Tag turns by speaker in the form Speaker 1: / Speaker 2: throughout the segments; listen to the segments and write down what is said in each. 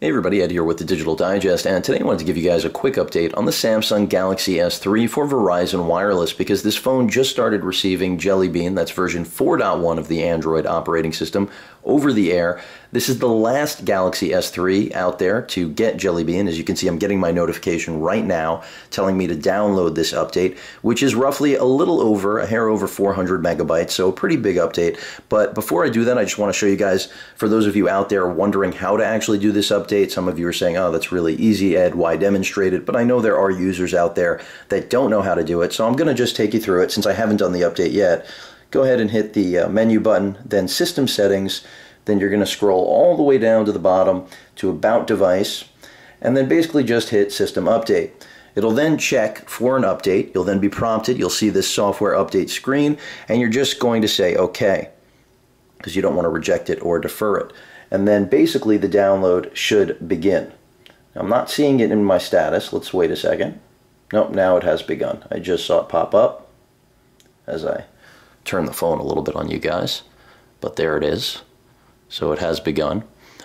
Speaker 1: Hey everybody, Ed here with the Digital Digest, and today I wanted to give you guys a quick update on the Samsung Galaxy S3 for Verizon Wireless because this phone just started receiving Jelly Bean, that's version 4.1 of the Android operating system, over the air. This is the last Galaxy S3 out there to get Jelly Bean. As you can see, I'm getting my notification right now telling me to download this update, which is roughly a little over, a hair over 400 megabytes, so a pretty big update. But before I do that, I just want to show you guys, for those of you out there wondering how to actually do this update, some of you are saying, oh, that's really easy, Ed, why demonstrate it? But I know there are users out there that don't know how to do it, so I'm going to just take you through it since I haven't done the update yet go ahead and hit the uh, menu button, then System Settings. Then you're going to scroll all the way down to the bottom to About Device, and then basically just hit System Update. It'll then check for an update. You'll then be prompted. You'll see this software update screen, and you're just going to say OK, because you don't want to reject it or defer it. And then basically the download should begin. I'm not seeing it in my status. Let's wait a second. Nope, now it has begun. I just saw it pop up as I turn the phone a little bit on you guys, but there it is. So it has begun.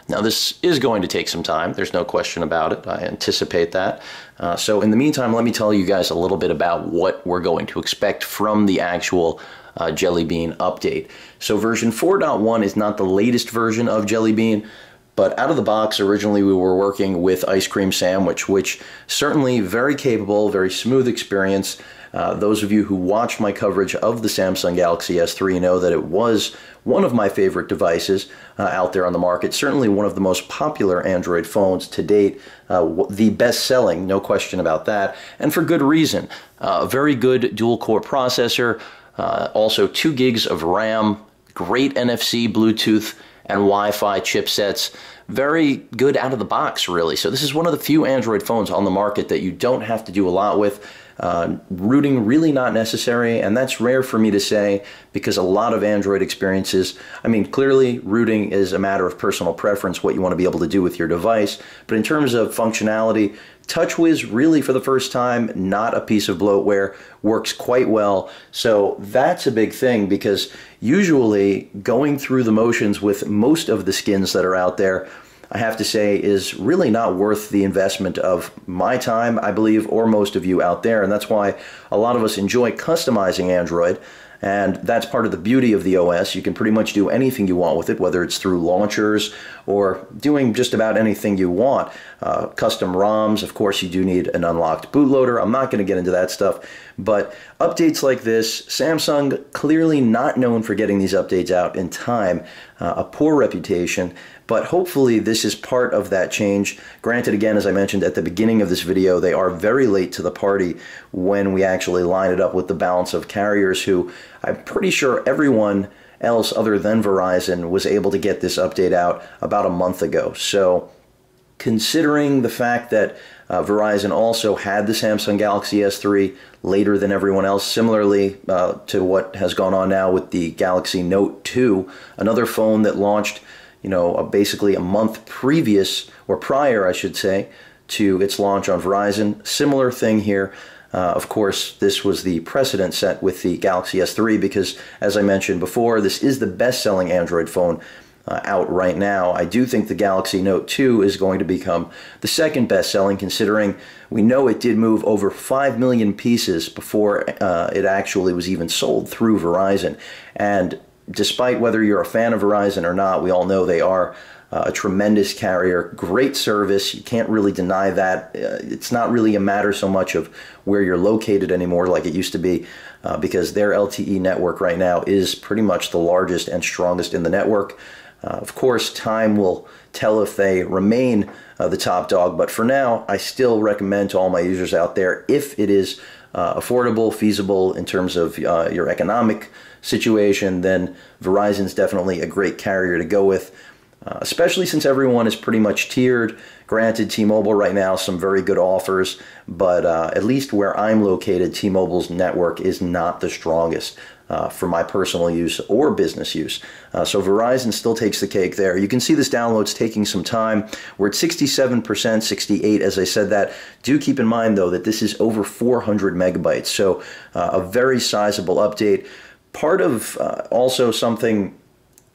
Speaker 1: Now, this is going to take some time. There's no question about it. I anticipate that. Uh, so, in the meantime, let me tell you guys a little bit about what we're going to expect from the actual uh, Jelly Bean update. So, version 4.1 is not the latest version of Jelly Bean. But out of the box, originally we were working with Ice Cream Sandwich, which certainly very capable, very smooth experience. Uh, those of you who watched my coverage of the Samsung Galaxy S3 know that it was one of my favorite devices uh, out there on the market. Certainly one of the most popular Android phones to date. Uh, the best selling, no question about that, and for good reason. Uh, a very good dual core processor, uh, also 2 gigs of RAM, great NFC, Bluetooth, and Wi-Fi chipsets. Very good out of the box, really. So this is one of the few Android phones on the market that you don't have to do a lot with. Uh, rooting really not necessary, and that's rare for me to say because a lot of Android experiences, I mean, clearly rooting is a matter of personal preference, what you want to be able to do with your device. But in terms of functionality, TouchWiz really for the first time, not a piece of bloatware, works quite well. So that's a big thing because usually going through the motions with most of the skins that are out there I have to say is really not worth the investment of my time, I believe, or most of you out there. And that's why a lot of us enjoy customizing Android. And that's part of the beauty of the OS. You can pretty much do anything you want with it, whether it's through launchers or doing just about anything you want. Uh, custom ROMs, of course, you do need an unlocked bootloader. I'm not going to get into that stuff. But updates like this, Samsung clearly not known for getting these updates out in time, uh, a poor reputation. But hopefully, this is part of that change. Granted, again, as I mentioned at the beginning of this video, they are very late to the party when we actually line it up with the balance of carriers who I'm pretty sure everyone else other than Verizon was able to get this update out about a month ago. So, considering the fact that uh, Verizon also had the Samsung Galaxy S3 later than everyone else, similarly uh, to what has gone on now with the Galaxy Note 2, another phone that launched you know, basically a month previous, or prior, I should say, to its launch on Verizon. Similar thing here. Uh, of course, this was the precedent set with the Galaxy S3 because, as I mentioned before, this is the best selling Android phone uh, out right now. I do think the Galaxy Note 2 is going to become the second best selling, considering we know it did move over 5 million pieces before uh, it actually was even sold through Verizon. And despite whether you're a fan of Verizon or not, we all know they are uh, a tremendous carrier, great service. You can't really deny that. Uh, it's not really a matter so much of where you're located anymore like it used to be, uh, because their LTE network right now is pretty much the largest and strongest in the network. Uh, of course, time will tell if they remain uh, the top dog, but for now, I still recommend to all my users out there if it is uh, affordable, feasible in terms of your economic situation, then Verizon's definitely a great carrier to go with, uh, especially since everyone is pretty much tiered. Granted, T-Mobile right now some very good offers, but uh, at least where I'm located, T-Mobile's network is not the strongest. Uh, for my personal use or business use. Uh, so Verizon still takes the cake there. You can see this download's taking some time. We're at 67%, 68 as I said that. Do keep in mind though that this is over 400 megabytes, so uh, a very sizable update part of uh, also something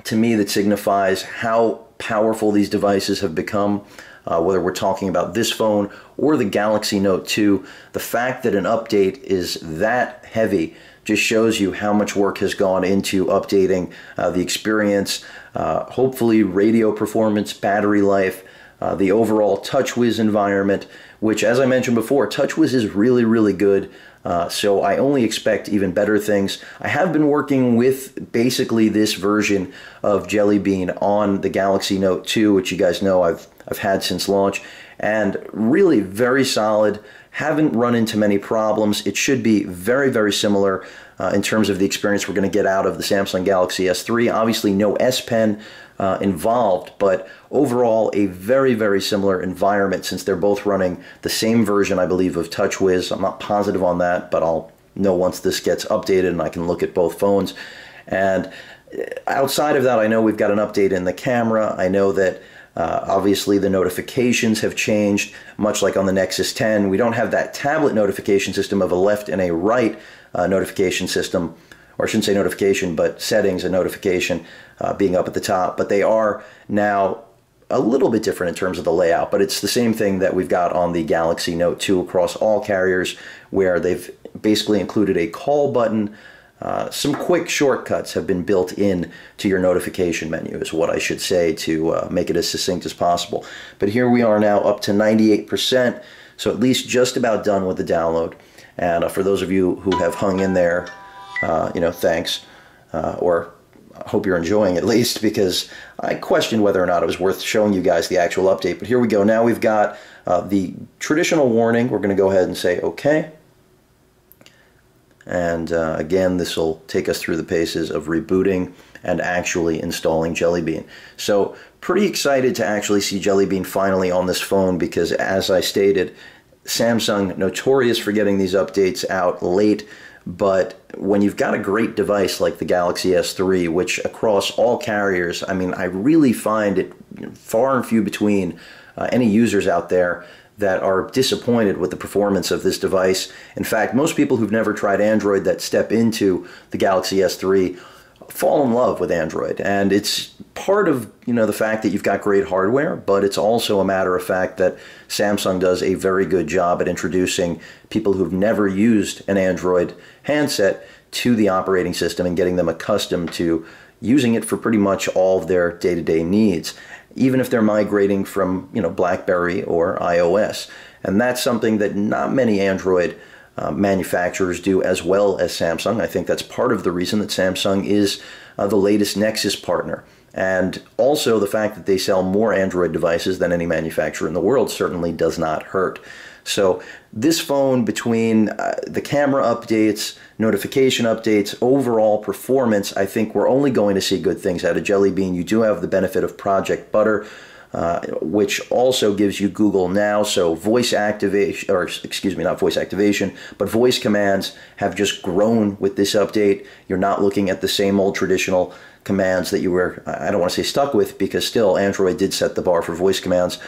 Speaker 1: to me that signifies how powerful these devices have become. uh, whether we're talking about this phone or the Galaxy Note 2. The fact that an update is that heavy just shows you how much work has gone into updating uh, the experience, uh, hopefully, radio performance, battery life, uh, the overall TouchWiz environment, which, as I mentioned before, TouchWiz is really, really good. Uh, so I only expect even better things. I have been working with basically this version of Jelly Bean on the Galaxy Note 2, which you guys know I've I've had since launch, and really very solid. Haven't run into many problems. It should be very, very similar uh, in terms of the experience we're going to get out of the Samsung Galaxy S3. Obviously, no S Pen uh, involved, but overall, a very, very similar environment since they're both running the same version, I believe, of TouchWiz. I'm not positive on that, but I'll know once this gets updated and I can look at both phones. And uh, outside of that, I know we've got an update in the camera. I know that uh, obviously, the notifications have changed, much like on the Nexus 10. We don't have that tablet notification system of a left and a right uh, notification system, or I shouldn't say notification, but settings and notification uh, being up at the top. But they are now a little bit different in terms of the layout, but it's the same thing that we've got on the Galaxy Note 2 across all carriers, where they've basically included a call button uh, some quick shortcuts have been built in to your notification menu is what I should say to uh, make it as succinct as possible. But here we are now up to 98%, so at least just about done with the download. And uh, for those of you who have hung in there, uh, you know, thanks, uh, or I hope you're enjoying at least because I questioned whether or not it was worth showing you guys the actual update. But here we go. Now we've got the traditional warning. We're going to go ahead and say OK. And uh, again, this will take us through the paces of rebooting and actually installing Jelly Bean. So pretty excited to actually see Jelly Bean finally on this phone because as I stated, Samsung notorious for getting these updates out late, but when you've got a great device like the Galaxy S3, which across all carriers, I mean, I really find it far and few between uh, any users out there that are disappointed with the performance of this device. In fact, most people who've never tried Android that step into the Galaxy S3 fall in love with Android. And it's part of, you know, the fact that you've got great hardware, but it's also a matter of fact that Samsung does a very good job at introducing people who've never used an Android handset to the operating system and getting them accustomed to using it for pretty much all of their day-to-day needs even if they're migrating from you know BlackBerry or iOS. And that's something that not many Android uh, manufacturers do as well as Samsung. I think that's part of the reason that Samsung is uh, the latest Nexus partner. And also the fact that they sell more Android devices than any manufacturer in the world certainly does not hurt. So this phone, between uh, the camera updates, notification updates, overall performance, I think we're only going to see good things out of Jelly Bean. You do have the benefit of Project Butter. Uh, which also gives you Google Now. So voice activation, or excuse me, not voice activation, but voice commands have just grown with this update. You're not looking at the same old traditional commands that you were, I don't want to say stuck with, because still Android did set the bar for voice commands.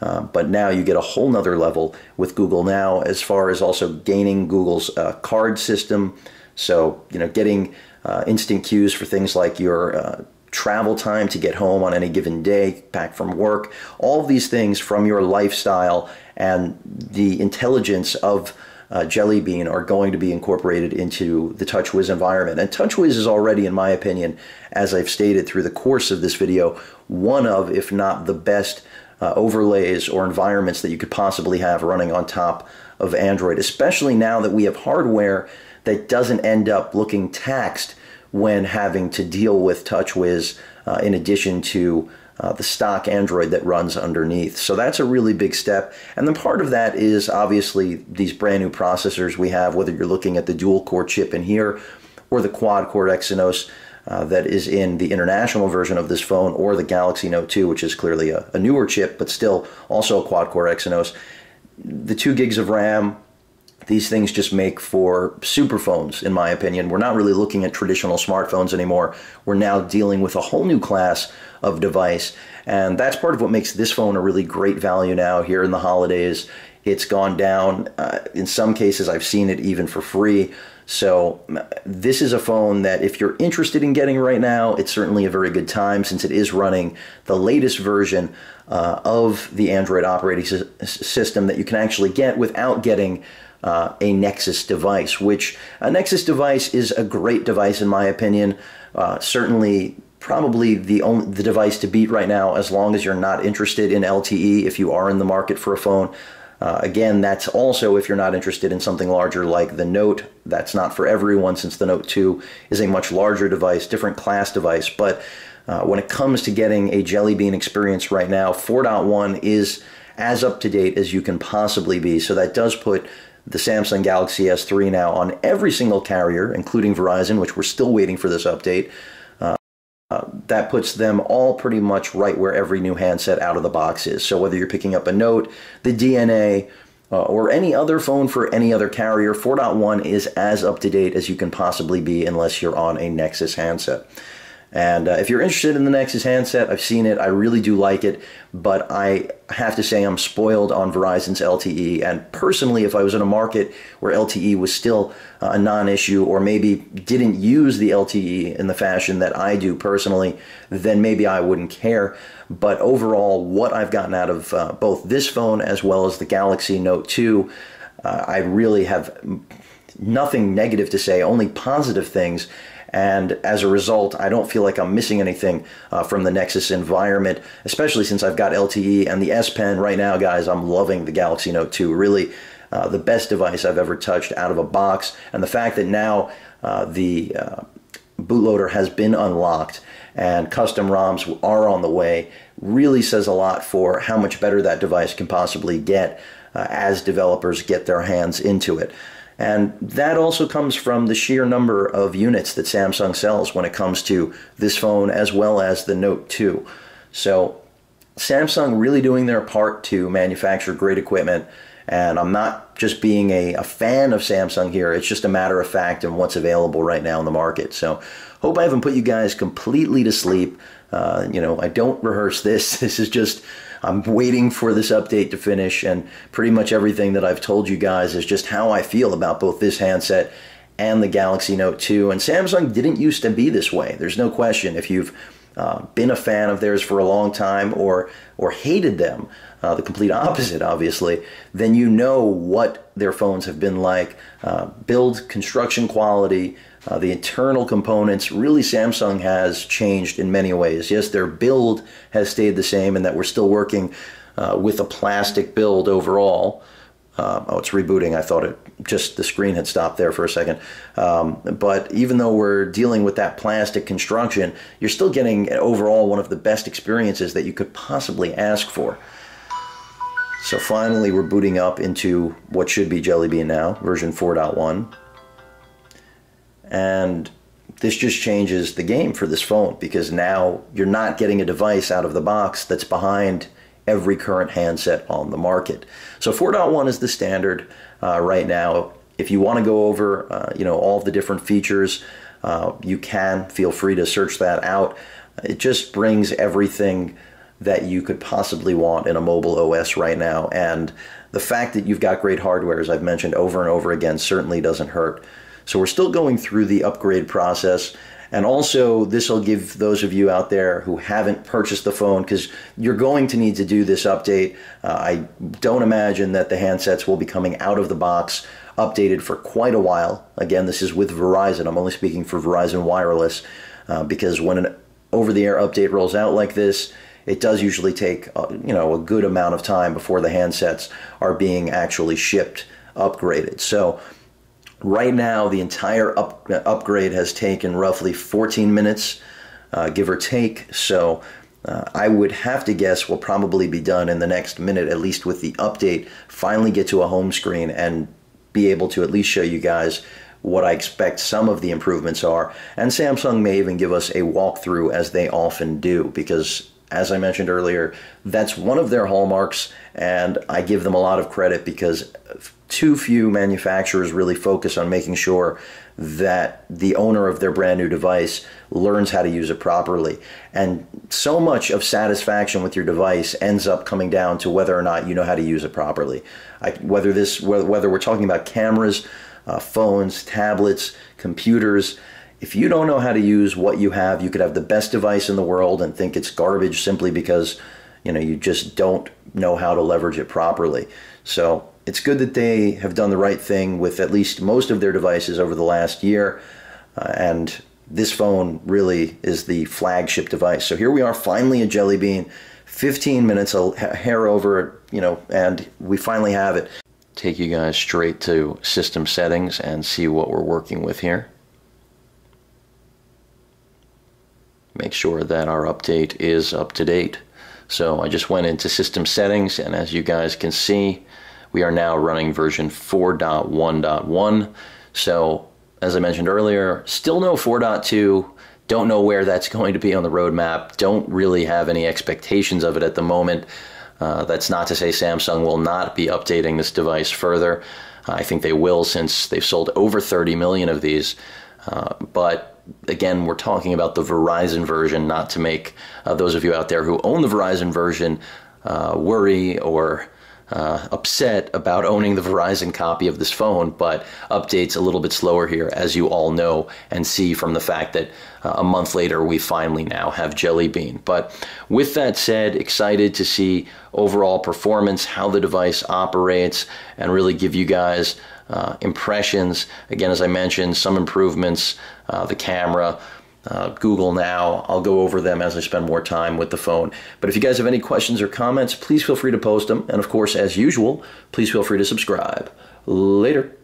Speaker 1: Uh, but now you get a whole nother level with Google Now as far as also gaining Google's uh, card system. So, you know, getting uh, instant cues for things like your uh, travel time to get home on any given day, back from work, all of these things from your lifestyle and the intelligence of uh, Jelly Bean are going to be incorporated into the TouchWiz environment. And TouchWiz is already, in my opinion, as I've stated through the course of this video, one of, if not the best uh, overlays or environments that you could possibly have running on top of Android, especially now that we have hardware that doesn't end up looking taxed when having to deal with TouchWiz uh, in addition to uh, the stock Android that runs underneath. So that's a really big step. And then part of that is obviously these brand new processors we have, whether you're looking at the dual core chip in here or the quad core Exynos uh, that is in the international version of this phone or the Galaxy Note 2, which is clearly a, a newer chip, but still also a quad core Exynos. The two gigs of RAM, these things just make for super phones, in my opinion. We're not really looking at traditional smartphones anymore. We're now dealing with a whole new class of device. And that's part of what makes this phone a really great value now here in the holidays. It's gone down. Uh, in some cases, I've seen it even for free So, this is a phone that if you're interested in getting right now, it's certainly a very good time since it is running the latest version uh, of the Android operating system that you can actually get without getting uh, a Nexus device, which a Nexus device is a great device in my opinion. Uh, certainly, probably the only the device to beat right now, as long as you're not interested in LTE. If you are in the market for a phone, uh, again, that's also if you're not interested in something larger like the Note. That's not for everyone since the Note 2 is a much larger device, different class device. But uh, when it comes to getting a Jelly Bean experience right now, 4.1 is as up to date as you can possibly be. So that does put the Samsung Galaxy S3 now on every single carrier, including Verizon, which we're still waiting for this update. Uh, uh, that puts them all pretty much right where every new handset out of the box is. So whether you're picking up a Note, the DNA, uh, or any other phone for any other carrier, 4.1 is as up to date as you can possibly be unless you're on a Nexus handset. And uh, if you're interested in the Nexus handset, I've seen it. I really do like it, but I have to say I'm spoiled on Verizon's LTE. And personally, if I was in a market where LTE was still uh, a non-issue, or maybe didn't use the LTE in the fashion that I do personally, then maybe I wouldn't care. But overall, what I've gotten out of uh, both this phone as well as the Galaxy Note 2, uh, I really have nothing negative to say, only positive things. And as a result, I don't feel like I'm missing anything uh, from the Nexus environment, especially since I've got LTE and the S Pen right now, guys. I'm loving the Galaxy Note 2. Really, uh, the best device I've ever touched out of a box. And the fact that now uh, the uh, bootloader has been unlocked and custom ROMs are on the way really says a lot for how much better that device can possibly get uh, as developers get their hands into it. And that also comes from the sheer number of units that Samsung sells when it comes to this phone as well as the Note 2. So Samsung really doing their part to manufacture great equipment. And I'm not just being a, a fan of Samsung here, it's just a matter of fact and what's available right now in the market. So hope I haven't put you guys completely to sleep. Uh, you know, I don't rehearse this. This is just I'm waiting for this update to finish, and pretty much everything that I've told you guys is just how I feel about both this handset and the Galaxy Note 2. And Samsung didn't used to be this way. There's no question. If you've uh, been a fan of theirs for a long time or or hated them, uh, the complete opposite, obviously, then you know what their phones have been like. Uh, build, construction quality, uh, the internal components, really Samsung has changed in many ways. Yes, their build has stayed the same and that we're still working uh, with a plastic build overall. Uh, oh, it's rebooting. I thought it just the screen had stopped there for a second. Um, but even though we're dealing with that plastic construction, you're still getting overall one of the best experiences that you could possibly ask for. So finally, we're booting up into what should be Jelly Bean now, version 4.1. And this just changes the game for this phone because now you're not getting a device out of the box that's behind every current handset on the market. So 4.1 is the standard uh, right now. If you want to go over, uh, you know, all the different features, uh, you can feel free to search that out. It just brings everything that you could possibly want in a mobile OS right now. And the fact that you've got great hardware, as I've mentioned over and over again, certainly doesn't hurt. So we're still going through the upgrade process. And also, this will give those of you out there who haven't purchased the phone, because you're going to need to do this update. Uh, I don't imagine that the handsets will be coming out of the box updated for quite a while. Again, this is with Verizon. I'm only speaking for Verizon Wireless, uh, because when an over the air update rolls out like this, it does usually take uh, you know a good amount of time before the handsets are being actually shipped upgraded. So Right now, the entire up, upgrade has taken roughly 14 minutes, uh, give or take. So uh, I would have to guess we'll probably be done in the next minute, at least with the update. Finally, get to a home screen and be able to at least show you guys what I expect some of the improvements are. And Samsung may even give us a walkthrough as they often do, because as I mentioned earlier, that's one of their hallmarks, and I give them a lot of credit because too few manufacturers really focus on making sure that the owner of their brand new device learns how to use it properly. And so much of satisfaction with your device ends up coming down to whether or not you know how to use it properly. I, whether this whether we're talking about cameras, uh, phones, tablets, computers. If you don't know how to use what you have, you could have the best device in the world and think it's garbage simply because you know you just don't know how to leverage it properly. So it's good that they have done the right thing with at least most of their devices over the last year, uh, and this phone really is the flagship device. So here we are, finally a Jelly Bean. 15 minutes, a hair over, you know, and we finally have it. Take you guys straight to system settings and see what we're working with here. Make sure that our update is up to date. So I just went into system settings, and as you guys can see, we are now running version 4.1.1. So as I mentioned earlier, still no 4.2. Don't know where that's going to be on the roadmap. Don't really have any expectations of it at the moment. Uh, that's not to say Samsung will not be updating this device further. I think they will since they've sold over 30 million of these. Uh, but again, we're talking about the Verizon version, not to make uh, those of you out there who own the Verizon version uh, worry or uh, upset about owning the Verizon copy of this phone, but updates a little bit slower here, as you all know and see from the fact that uh, a month later we finally now have Jelly Bean. But with that said, excited to see overall performance, how the device operates, and really give you guys uh, impressions. Again, as I mentioned, some improvements, uh, the camera uh, Google Now. I'll go over them as I spend more time with the phone. But if you guys have any questions or comments, please feel free to post them. And of course, as usual, please feel free to subscribe. Later.